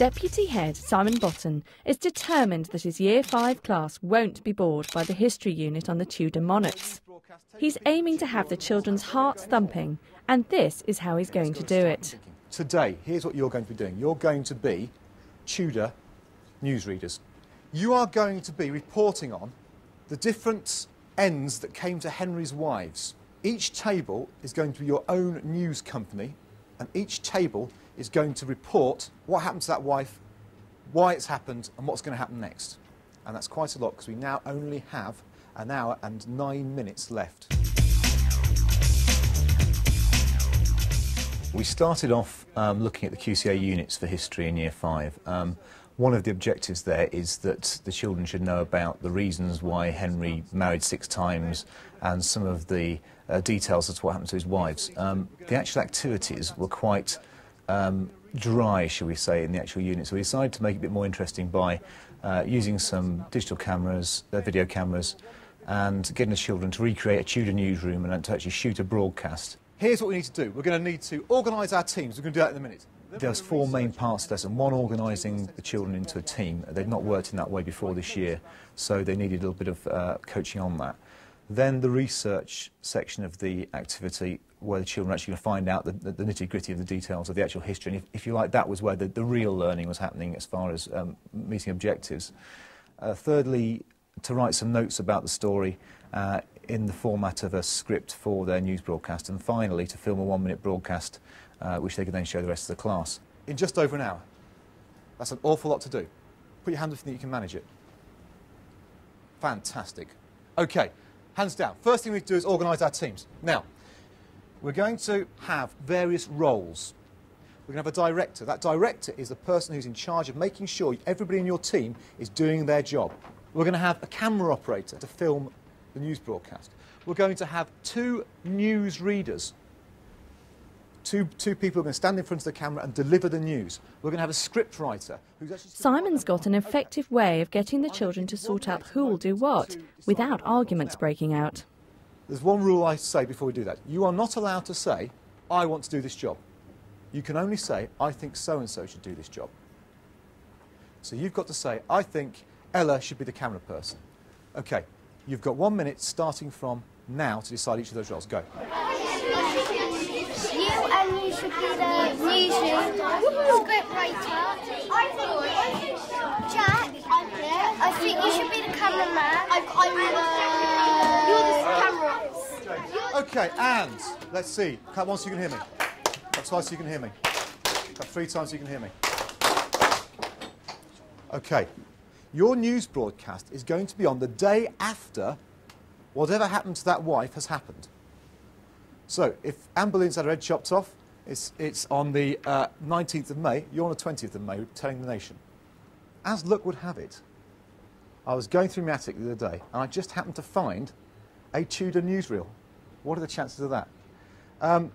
Deputy Head Simon Botten is determined that his Year 5 class won't be bored by the history unit on the Tudor monarchs. He's aiming to have the children's hearts thumping, and this is how he's going to do it. Today, here's what you're going to be doing. You're going to be Tudor newsreaders. You are going to be reporting on the different ends that came to Henry's wives. Each table is going to be your own news company, and each table is going to report what happened to that wife, why it's happened, and what's going to happen next. And that's quite a lot because we now only have an hour and nine minutes left. We started off um, looking at the QCA units for history in year five. Um, one of the objectives there is that the children should know about the reasons why Henry married six times and some of the uh, details as to what happened to his wives. Um, the actual activities were quite um, dry, shall we say, in the actual unit. So we decided to make it a bit more interesting by uh, using some digital cameras, uh, video cameras, and getting the children to recreate a Tudor newsroom and to actually shoot a broadcast. Here's what we need to do. We're going to need to organise our teams. We're going to do that in a minute. There's four main parts to this, and one organising the children into a team. They'd not worked in that way before this year, so they needed a little bit of uh, coaching on that. Then the research section of the activity, where the children are actually find out the, the, the nitty-gritty of the details of the actual history. And if, if you like, that was where the, the real learning was happening as far as um, meeting objectives. Uh, thirdly, to write some notes about the story uh, in the format of a script for their news broadcast. And finally, to film a one-minute broadcast, uh, which they could then show the rest of the class. In just over an hour. That's an awful lot to do. Put your hand up if you think you can manage it. Fantastic. Okay, hands down. First thing we do is organise our teams. Now, we're going to have various roles. We're going to have a director. That director is the person who's in charge of making sure everybody in your team is doing their job. We're going to have a camera operator to film the news broadcast. We're going to have two news readers. Two, two people are going to stand in front of the camera and deliver the news. We're going to have a script writer who's actually... Simon's got an effective way of getting the children to sort out who will do what, without arguments breaking out. There's one rule I say before we do that. You are not allowed to say, I want to do this job. You can only say, I think so-and-so should do this job. So you've got to say, I think Ella should be the camera person. OK, you've got one minute starting from now to decide each of those roles. Go. You and you should be the newsroom script writer. Jack, I'm here. I think you should be the cameraman. I, I'm uh, You're the camera. OK, and let's see. Clap once you can hear me. Clap twice you can hear me. Clap three times you can hear me. OK, your news broadcast is going to be on the day after whatever happened to that wife has happened. So if Anne Boleyn's had her head chopped off, it's, it's on the uh, 19th of May, you're on the 20th of May telling the nation. As luck would have it, I was going through my attic the other day and I just happened to find a Tudor newsreel. What are the chances of that? Um,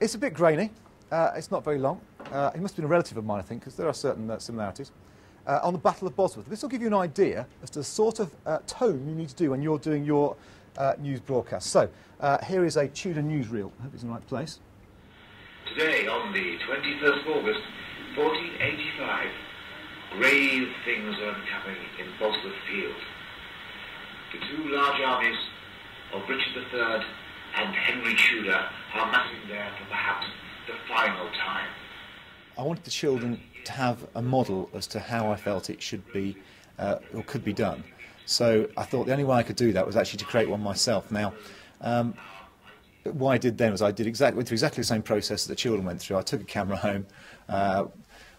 it's a bit grainy. Uh, it's not very long. Uh, it must have been a relative of mine, I think, because there are certain uh, similarities uh, on the Battle of Bosworth. This will give you an idea as to the sort of uh, tone you need to do when you're doing your uh, news broadcast. So, here is a Tudor newsreel. I hope it's in the right place. Today, on the 21st of August, 1485, grave things are occurring in Bosworth Field. The two large armies of Richard III and Henry Tudor are massing there for perhaps the final time. I wanted the children to have a model as to how I felt it should be uh, or could be done. So I thought the only way I could do that was actually to create one myself. Now, um, what I did then was I did exactly went through exactly the same process that the children went through. I took a camera home, uh,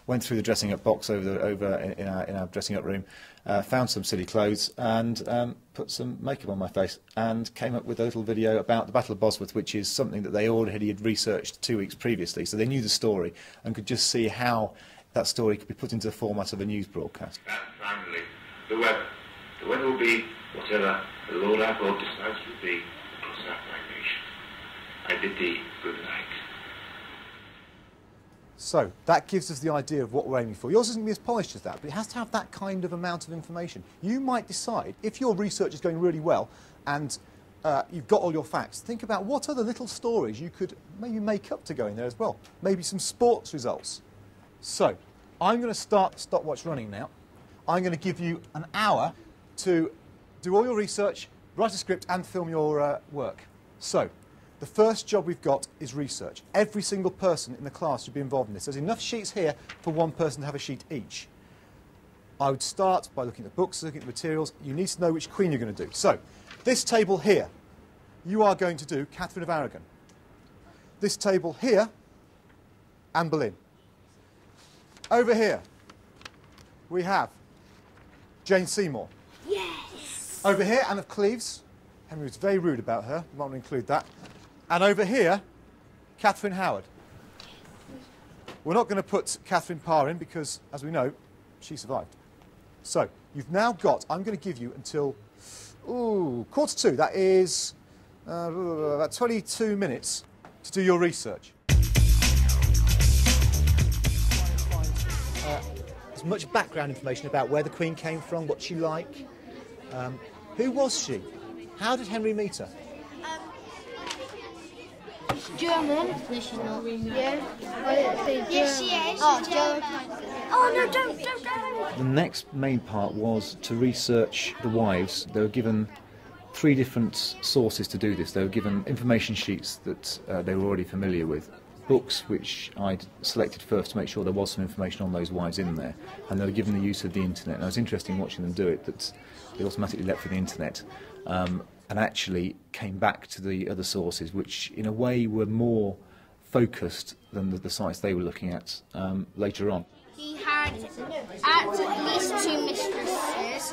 went through the dressing up box over the, over in our, in our dressing up room, uh, found some silly clothes and um, put some makeup on my face and came up with a little video about the Battle of Bosworth, which is something that they already had researched two weeks previously. So they knew the story and could just see how that story could be put into the format of a news broadcast. Finally, the weather. The weather will be whatever the Lord our God decides to be across our nation. I bid thee good night. So that gives us the idea of what we're aiming for. Yours isn't going to be as polished as that, but it has to have that kind of amount of information. You might decide, if your research is going really well and uh, you've got all your facts, think about what other little stories you could maybe make up to go in there as well. Maybe some sports results. So, I'm going to start stopwatch running now. I'm going to give you an hour to do all your research, write a script, and film your uh, work. So, the first job we've got is research. Every single person in the class should be involved in this. There's enough sheets here for one person to have a sheet each. I would start by looking at the books, looking at the materials. You need to know which queen you're going to do. So, this table here, you are going to do Catherine of Aragon. This table here, Anne Boleyn. Over here, we have Jane Seymour. Yes. Over here, Anne of Cleves. Henry was very rude about her. We might not include that. And over here, Catherine Howard. We're not going to put Catherine Parr in because, as we know, she survived. So, you've now got, I'm going to give you until, ooh, quarter two. That is uh, about 22 minutes to do your research. Uh, as much background information about where the Queen came from, what she like. Um, who was she? How did Henry meet her? German. No, she's not. Yeah. Yes, she is. Oh, German. Oh, no, don't, don't, don't. The next main part was to research the wives. They were given three different sources to do this. They were given information sheets that uh, they were already familiar with, books which I'd selected first to make sure there was some information on those wives in there, and they were given the use of the internet. And it was interesting watching them do it that they automatically leapt for the internet um, and actually came back to the other sources, which in a way were more focused than the, the sites they were looking at um, later on. He had at least two mistresses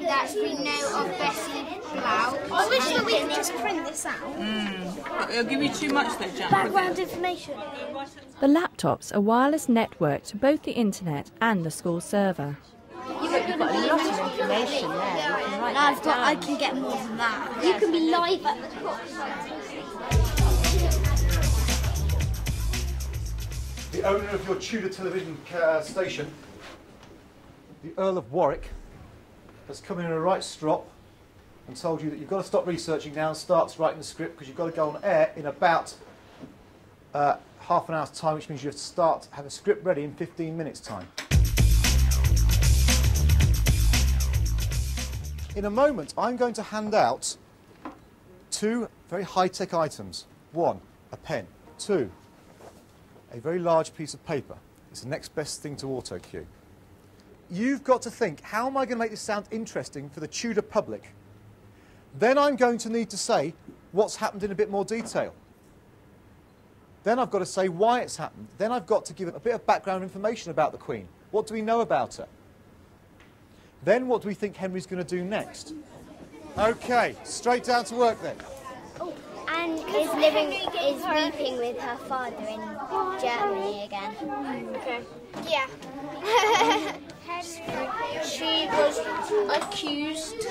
that we know of Bessie Blount. I wish that we could just print this out. It'll give you too much though, Jack. Background information. The laptops are wireless network to both the internet and the school server. You've got a lot of information there. You can I've got, I can get more than that. You can be live at the top. The owner of your Tudor television uh, station, the Earl of Warwick, has come in a right strop and told you that you've got to stop researching now and start writing the script because you've got to go on air in about uh, half an hour's time, which means you have to start have a script ready in 15 minutes' time. In a moment, I'm going to hand out two very high-tech items. One, a pen. Two, a very large piece of paper. It's the next best thing to auto cue. You've got to think, how am I going to make this sound interesting for the Tudor public? Then I'm going to need to say what's happened in a bit more detail. Then I've got to say why it's happened. Then I've got to give a bit of background information about the Queen. What do we know about her? Then what do we think Henry's going to do next? Okay, straight down to work then. Oh, Anne is living, is weeping with her father in Germany again. Okay. Yeah. she was accused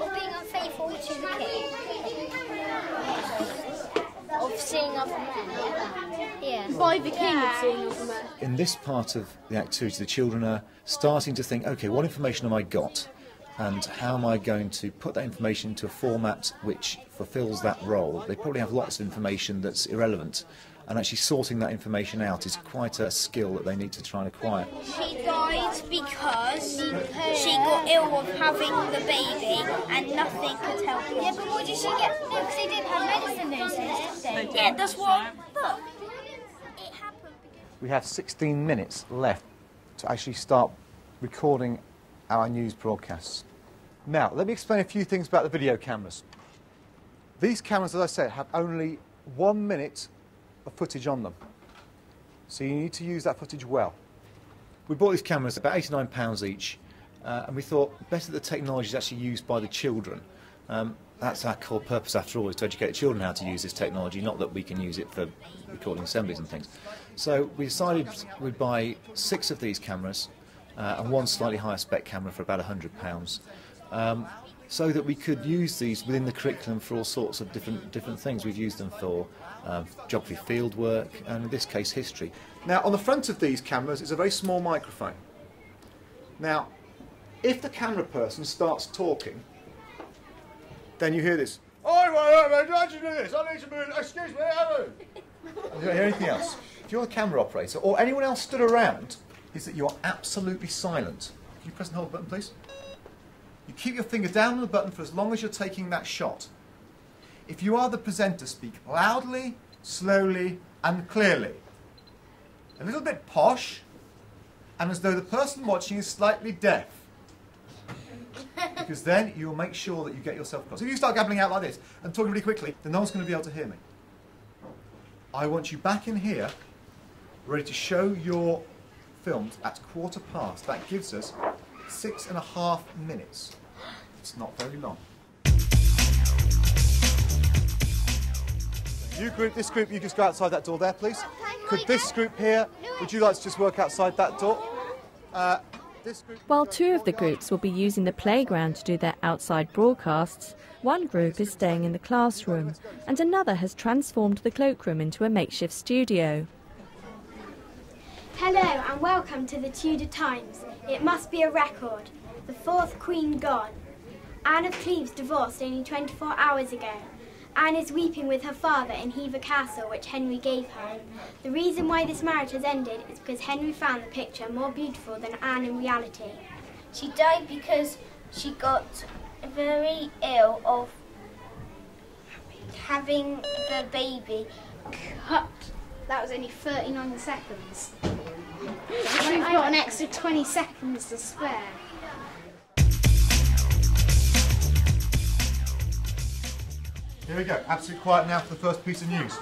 of being unfaithful to the king. Of seeing other men. Yeah. By the king of seeing other men. in this part of the activity, the children are starting to think, okay, what information have I got? And how am I going to put that information into a format which fulfills that role? They probably have lots of information that's irrelevant. And actually sorting that information out is quite a skill that they need to try and acquire. She died because she got ill of having the baby and nothing could help her. Yeah, but what did she get? No, because they didn't have medicine those days, did they? Yeah, that's what. Look, it happened. We have 16 minutes left to actually start recording our news broadcasts. Now, let me explain a few things about the video cameras. These cameras, as I said, have only one minute of footage on them. So you need to use that footage well. We bought these cameras about £89 each, uh, and we thought better the technology is actually used by the children. Um, that's our core purpose, after all, is to educate children how to use this technology, not that we can use it for recording assemblies and things. So we decided we'd buy six of these cameras uh, and one slightly higher spec camera for about £100. Um, so that we could use these within the curriculum for all sorts of different different things. We've used them for um, geography field work and in this case history. Now on the front of these cameras is a very small microphone. Now, if the camera person starts talking, then you hear this. I want to do this. I need to move. Excuse me, Alan. I don't hear anything else. if you're the camera operator or anyone else stood around, is that you're absolutely silent. Can you press and hold the button, please? You keep your finger down on the button for as long as you're taking that shot. If you are the presenter, speak loudly, slowly, and clearly. A little bit posh, and as though the person watching is slightly deaf. Because then you'll make sure that you get yourself across. If you start gabbling out like this and talking really quickly, then no one's going to be able to hear me. I want you back in here, ready to show your films at quarter past. That gives us six and a half minutes. It's not very long. You group, this group, you just go outside that door there, please. Could this group here, would you like to just work outside that door? Uh, this group. While two of the groups will be using the playground to do their outside broadcasts, one group is staying in the classroom, and another has transformed the cloakroom into a makeshift studio. Hello and welcome to the Tudor Times. It must be a record. The fourth Queen gone. Anne of Cleves divorced only 24 hours ago. Anne is weeping with her father in Hever Castle, which Henry gave her. The reason why this marriage has ended is because Henry found the picture more beautiful than Anne in reality. She died because she got very ill of having the baby cut. That was only 39 seconds. We've got an extra 20 seconds to spare. Here we go. Absolute quiet now for the first piece of news.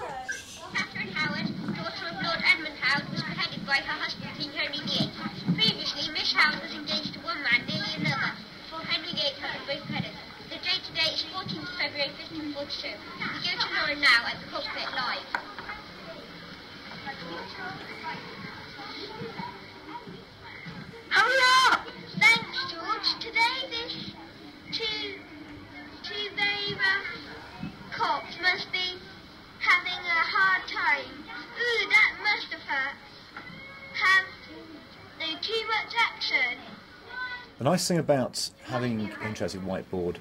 Nice thing about having an interactive whiteboard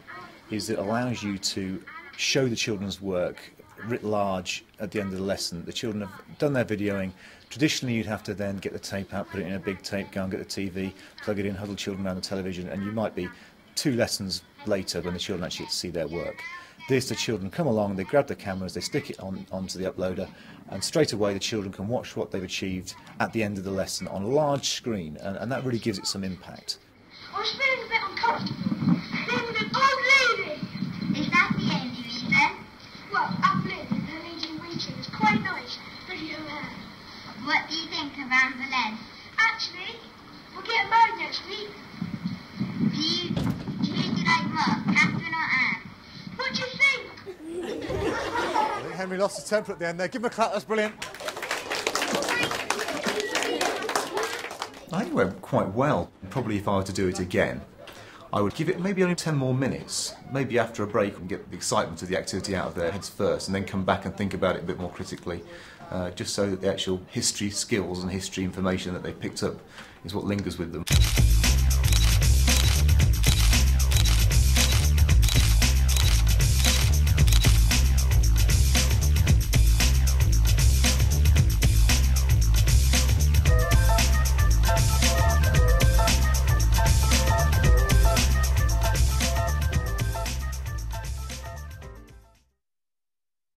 is it allows you to show the children's work writ large at the end of the lesson. The children have done their videoing. Traditionally, you'd have to then get the tape out, put it in a big tape, go and get the TV, plug it in, huddle children around the television, and you might be two lessons later when the children actually see their work. This, the children come along, they grab the cameras, they stick it on onto the uploader, and straight away the children can watch what they've achieved at the end of the lesson on a large screen, and, and that really gives it some impact. I was feeling a bit uncomfortable. Then an old lady. Is that the only reason? Well, uploading her lady in waiting is quite nice. Pretty her hair. What do you think of Anne Boleyn? Actually, we're getting married next week. Do you, do you like what, Catherine or Anne? What do you think Henry lost his temper at the end there. Give him a clap, that's brilliant. I think it went quite well. Probably if I were to do it again, I would give it maybe only 10 more minutes. Maybe after a break and get the excitement of the activity out of their heads first, and then come back and think about it a bit more critically, uh, just so that the actual history skills and history information that they picked up is what lingers with them.